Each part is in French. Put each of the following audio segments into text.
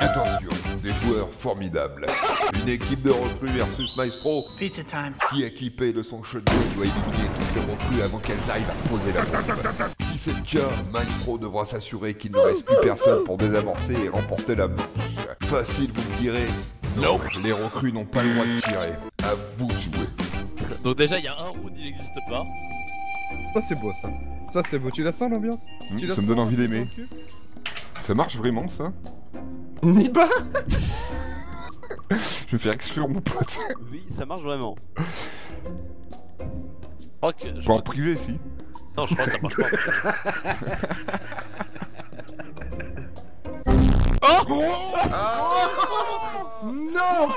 Attention, des joueurs formidables. Une équipe de recrues versus Maestro Pizza time. qui, équipé de son shotgun, doit éliminer toutes les recrues avant qu'elles arrivent à poser la bombe. Si c'est le cas, Maestro devra s'assurer qu'il ne reste plus personne pour désamorcer et remporter la manche. Facile, vous me direz Non, les recrues n'ont pas le droit de tirer. À vous de jouer. Donc déjà, il y a un round, il n'existe pas. Ça c'est beau ça. Ça c'est beau. Tu la sens l'ambiance? Hmm, ça me donne envie d'aimer. Ça marche vraiment, ça? Pas Je vais faire exclure mon pote. Oui, ça marche vraiment. Je crois que. Je Pas en crois... privé, si. Non, je crois que ça marche pas. Non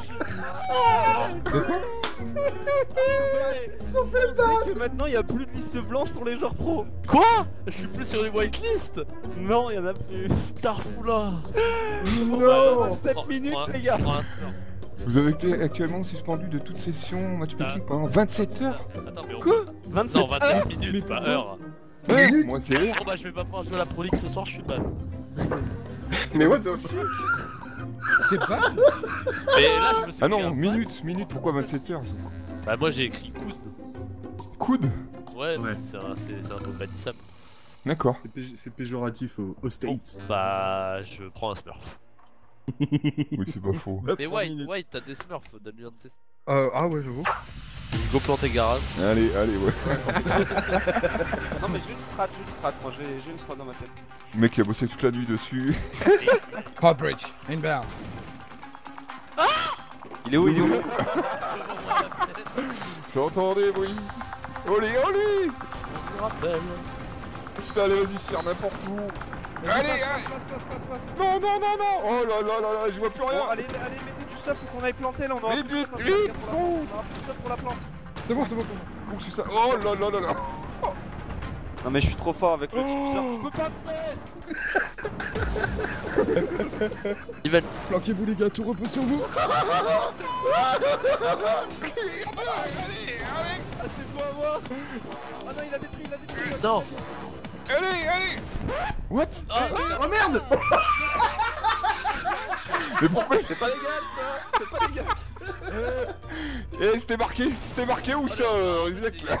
C'est que maintenant il y a plus de liste blanche pour les joueurs pro. Quoi? Je suis plus sur les whitelists Non, il y en a plus. Starfoula Non 7 Prends- minutes les gars. Vous avez été actuellement suspendu de toute session match public pendant 27 heures? Attends, mais on Quoi? 27 Non, 27 minutes, pas heure. Ouais, Moi, c'est heure. Bon bah, je vais pas pouvoir jouer à la Pro League ce soir, je suis mal. Mais what the fuck T'es pas Mais là, je me suis Ah non, un- minutes, minutes, pourquoi 27 heures? Bah, moi j'ai écrit coude. Coude Ouais, Ouais. c'est un, mot bannissable. D'accord. C'est péj- C'est péjoratif au, au States. Bah, je prends un smurf. Oui, c'est pas faux. Mais White, White, t'as des smurfs, donne-lui un de tes euh, Ah ouais, j'avoue. Go planter garage. Allez, allez, ouais. Non mais j'ai une strat, j'ai une strat, moi j'ai une strat dans ma tête. Le mec, il a bossé toute la nuit dessus. Hot bridge, inbound. Il est où Il est où? J'entends des bruits. On vous rappelle. Putain, allez, vas-y, faire n'importe où. Allez, allez Non, non, non, non Oh là là là là, je vois plus Bon, rien allez, allez, mettez du stuff pour qu'on aille planter là, on aura Vite, plus de vite, vite, pour la- son On aura plus de stuff pour la plante. C'est bon, c'est bon, c'est bon. Comment je suis ça Oh là là là là Non mais je suis trop fort avec le Oh. je peux pas me test Ivan, Planquez-vous les gars, tout repose sur vous. Ah Ah non il a détruit, il a détruit non Allez, allez What? Ah, Oh merde Mais pourquoi C'est pas légal ça? C'est pas légal Eh, c'était marqué, c'était marqué où ça, Il là.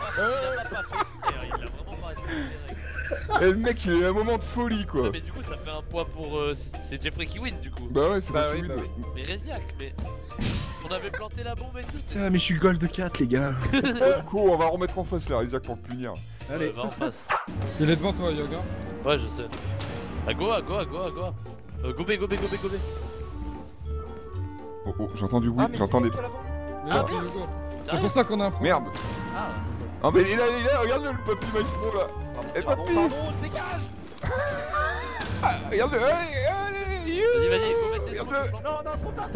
Eh, le mec, il a eu un moment de folie, quoi mais du coup, ça fait un point pour. euh, c'est- Jeffrey qui win du coup. Bah ouais, c'est Bah oui, bah oui. Mais Reziak, mais. On avait planté la bombe et tout. Putain, mais je suis gold 4, les gars. Cool, on va remettre en face, là, Rizek, pour le punir. Allez. Ouais, va en face. Il est devant toi, Yoga. Ouais, je sais. Ah, go, ah, go, ah, go, ah, go. ah. Euh, gobé, gobé, gobé, gobé. Oh, oh, j'entends du bruit, Ah j'entends c'est des... lui qui a la bombe. Merci, Yoga. C'est pour ça qu'on a un point. Merde Ah, Ah, mais il est là, il est là, regarde-le, le papy maestro, là Eh, papy pardon, je dégage Regarde-le, allez, allez, you vas-y, Non, non, trop tard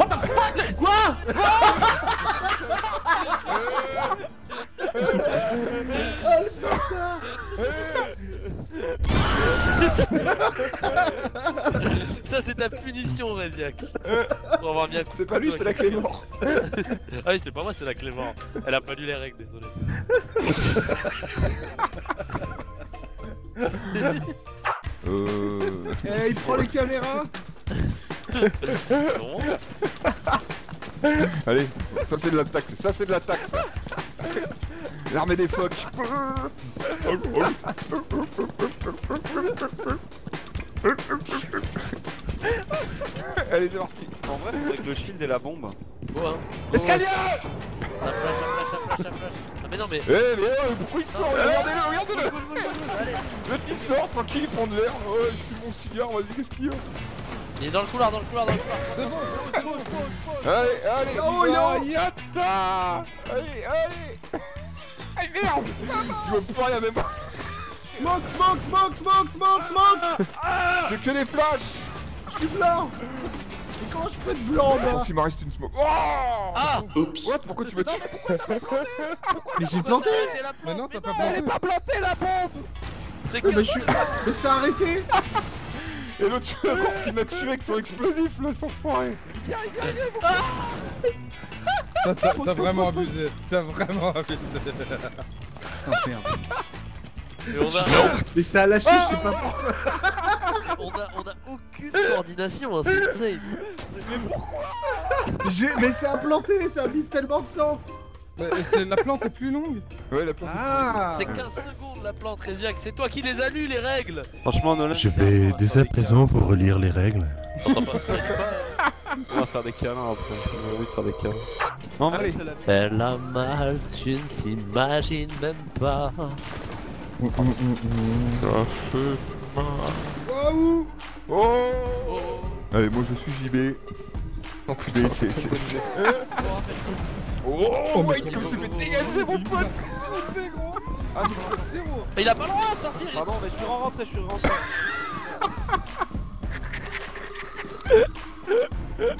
Ça, c'est ta punition, Reziak. Pour avoir bien C'est pas lui, c'est la clé mort. Ah oui, c'est pas moi, c'est la Clément. Elle a pas lu les règles, désolé. Euh... Eh, il prend les caméras Non Allez, ça c'est de l'attaque, ça c'est de l'attaque. L'armée des phoques Allez, c'est parti En vrai, que le shield et la bombe. Go, hein. Escalier Ça flash, ça flash, ça flash. Ah, mais non, mais. Eh mais oh, pourquoi il sort Regardez-le, regardez-le Allez. L'autre il sort, tranquille, il prend de l'air. Oh, je fume mon cigare, vas-y, qu'est-ce qu'il y a? Il est dans le couloir, dans le couloir, dans le couloir. Allez, allez, Oh, en- Yatta. Allez, allez Aïe. Merde. Je vois plus rien même. Smoke, smoke, smoke, smoke, smoke, smoke. J'ai que des flashs. Je suis blanc. Mais comment je peux être blanc, s'il m'en reste une smoke. Oh Ah What Pourquoi tu m'as tué Mais j'ai planté. Planté la Mais non, t'as pas Elle est planté. pas plantée la bombe. C'est Mais que. je suis... Mais c'est arrêté Et l'autre tu vois qui m'a tué avec son explosif là, cet enfoiré T'as- vraiment abusé. T'as vraiment abusé. merde. Et on a, Mais ça a lâché, je sais pas pourquoi. on a, on a aucune coordination, hein, c'est insane. J'ai- Mais ça a planté, ça a mis tellement de temps. Bah, c'est- la plante est plus longue. Ouais, la plante. Ah C'est 15 secondes la plante, Réziac, c'est toi qui les as lus, les règles Franchement, Nolan. Je vais dès à présent vous relire les règles. Pas On va faire des câlins après. M'a envie de faire des câlins. Non, mais c'est la Elle a mal, tu ne t'imagines même pas. Waouh Oh Allez, moi je suis JB. Oh putain. C'est. c'est- Oh, White, comme c'est fait dégager mon pote Ah, zéro. Il a pas le droit de sortir Pardon, mais je suis rentré, je suis rentré.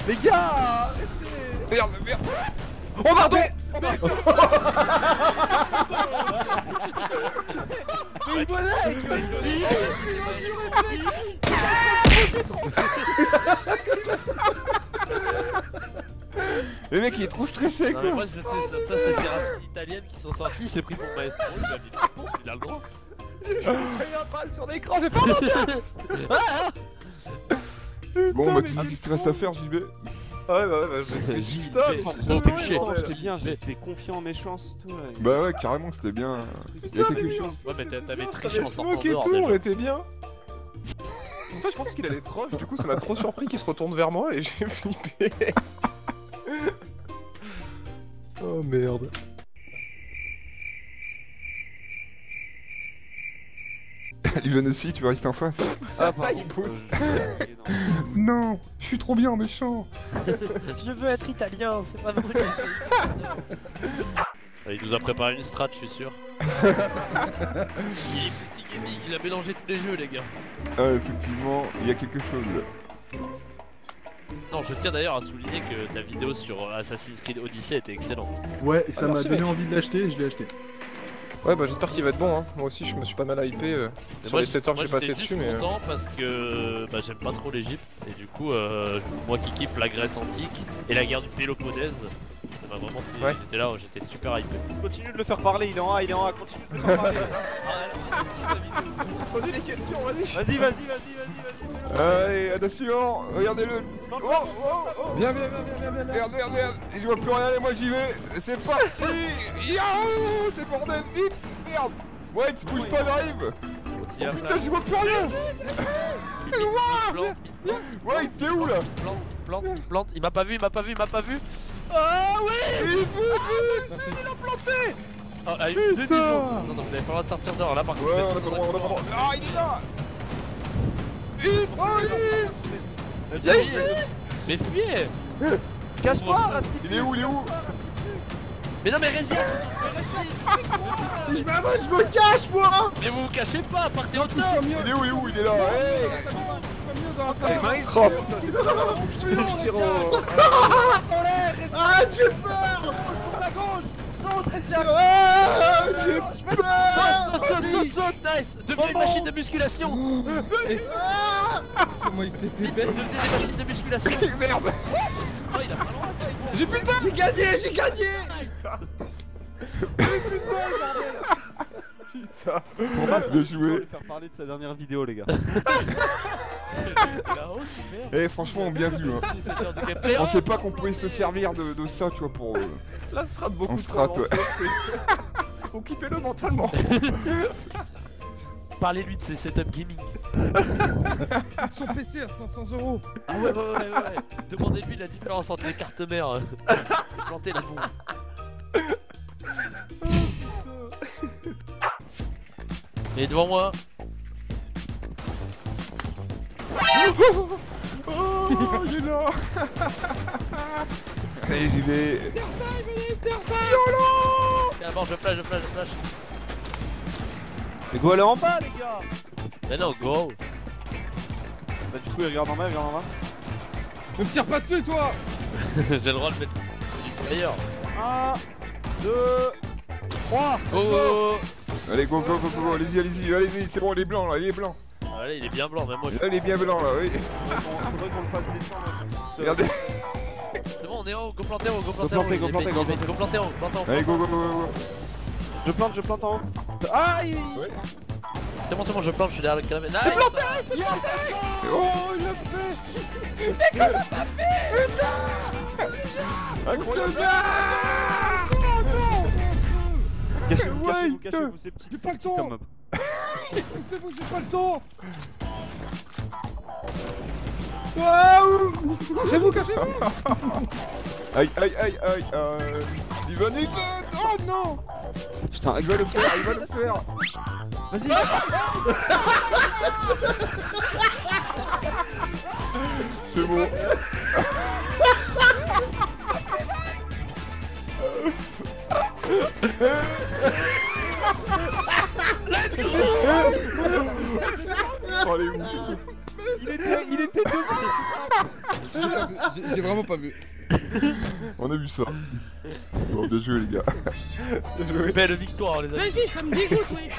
Les gars Merde, merde Oh pardon Mais il me Le mec il est trop stressé Non mais quoi moi je sais, ça, ça c'est ces racines italiennes qui sont sorties, il s'est pris pour maestro, il a mis le con, il a le droit. sur l'écran, j'ai fait Bon, bah tu dis ce qu'il te reste à faire, JB Ouais, bah ouais, bah je me suis JB, Putain, j'étais touché. J'étais bien, j'étais confiant en mes chances, tout. Bah ouais, carrément, c'était bien. Il y a quelque chose. Ouais mais t'a- t'avais triché en T'avais sortant et tout, on était bien. En fait, je pensais qu'il allait rush, du coup, ça m'a trop surpris qu'il se retourne vers moi et j'ai flippé. Oh merde. Liven aussi, tu veux rester en face Ah, pardon. il pousse. Euh, Non Je suis trop bien méchant Je veux être italien, c'est pas vrai. Il nous a préparé une strat, je suis sûr. il est petit gaming, il a mélangé tous les jeux, les gars. Ah, effectivement, il y a quelque chose. Non, je tiens d'ailleurs à souligner que ta vidéo sur Assassin's Creed Odyssey était excellente. Ouais, et ça Ah, m'a donné mec. envie de l'acheter et je l'ai acheté. Ouais, bah j'espère qu'il va être bon, hein. Moi aussi, je me suis pas mal hypé euh, sur moi, les 7 heures que j'ai passé dessus, mais. euh, content parce que bah, j'aime pas trop l'Egypte et du coup, euh, moi qui kiffe la Grèce antique et la guerre du Péloponnèse, ça m'a vraiment fait. Ouais. J'étais là, j'étais super hypé. Continue de le faire parler, il est en A, il est en A, continue de le faire parler. Posez les questions, vas-y. Vas-y, vas-y, vas-y, vas-y, vas-y. Allez, attention Regardez-le. Oh, oh, oh. Viens, viens, viens, viens, viens, viens. Merde, merde, merde. Je vois plus rien et moi j'y vais. C'est parti. Yahoo C'est bordel, vite. Merde. White, bouge pas, j'arrive. Tire, Putain, j'y vois plus rien. Il il White, t'es où là il plante, il plante, il plante, il m'a pas vu, il m'a pas vu, il m'a pas vu. Ah oui Vite, vite, vite Ah, à une demi-seconde. Non, non, vous avez pas le droit de sortir dehors là par contre. Ouais, vous on a êtes pas le droit, on a pas le droit. Ah, il est là Vite Oh, vite Viens ici Mais fuyez. Cache-toi, Rastif Il est où, il est où Mais non mais Résia Je me, je me cache, moi. Mais vous vous cachez pas, partez au top. Il est où, il est où Il est là. Hey Hey, Maïs. Je tire au. Ah, j'ai peur. À gauche Non, Trésia Ah, j'ai peur Saute, saute, saute, saute, saute, nice. Devenez une machine de musculation. Parce que moi, il s'est fait bête. Devenez des machines de musculation. Merde. Oh, il a pas droit, ça, J'ai plus de balles J'ai gagné, j'ai gagné Putain. Bien joué faire parler de sa dernière vidéo, les gars. Eh, franchement, bien vu, hein 17 heures de gameplay. On sait pas qu'on pouvait se servir de, de ça, tu vois, pour... euh, La strat beaucoup En strat, ouais. c'est- Faut kipper le mentalement. Parlez-lui de ses setup gaming. Son PC à 500 euros. Ah ouais, ouais, ouais, ouais, ouais. Demandez-lui la différence entre les cartes mères et planter la bombe. Et devant moi, Oh, il est là Allez, j'y vais tiens, mort, je flash, je flash, je flash. Mais go aller en bas, les gars Mais non, go Bah, du coup, il regarde en bas, il regarde en bas. Ne me tire pas dessus, toi J'ai le droit de mettre du player. 1, 2, 3 Go, go, go. Allez, go, go, go, go, go, allez-y, allez-y, allez-y, c'est bon, il est blanc, là, il est blanc. Ah, là, il est bien blanc, même moi je Là, il est bien blanc, là, oui. Faudrait qu'on le fasse descendre. Regardez. C'est bon, on est en haut, go planter en haut, go planter Go en haut. go planter, go. Go planter. en haut, en haut. Allez, go, go, go, go, Je plante, je plante en haut. Aïe. C'est bon, c'est bon, je plante, je suis derrière le canapé. Nice. Oh, il a fait. Incroyable Cachez-vous, Ouais, cachez-vous, putain, cachez-vous, c'est petit. j'ai pas le temps. bon, j'ai pas le temps. Waouh. Cachez-vous, cachez-vous. Aïe, aïe, aïe, aïe, euh... Ivan, Ivan Oh non. Putain, Il va le faire, il va le faire. Vas-y. C'est bon Oh les ouf Il était, il était J'ai pas vu, j'ai- J'ai vraiment pas vu. On a vu ça. Bon, bien joué les gars. Belle victoire, les amis. Vas-y, ça me dégoûte, wesh